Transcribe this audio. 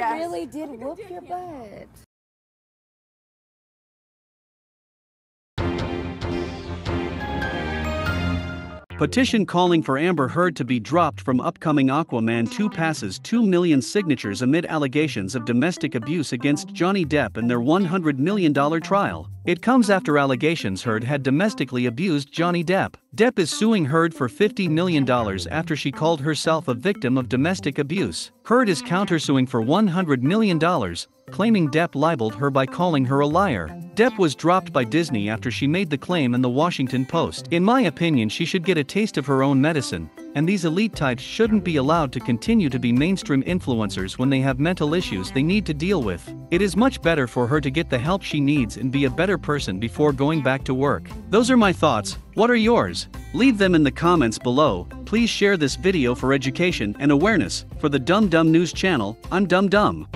Yes. really did whoop your butt. Petition calling for Amber Heard to be dropped from upcoming Aquaman 2 passes 2 million signatures amid allegations of domestic abuse against Johnny Depp and their $100 million trial. It comes after allegations Heard had domestically abused Johnny Depp. Depp is suing Heard for $50 million after she called herself a victim of domestic abuse. Heard is countersuing for $100 million, claiming Depp libeled her by calling her a liar. Depp was dropped by Disney after she made the claim in the Washington Post. In my opinion, she should get a taste of her own medicine, and these elite types shouldn't be allowed to continue to be mainstream influencers when they have mental issues they need to deal with. It is much better for her to get the help she needs and be a better person before going back to work. Those are my thoughts. What are yours? Leave them in the comments below. Please share this video for education and awareness. For the Dum Dum News channel, I'm Dum Dum.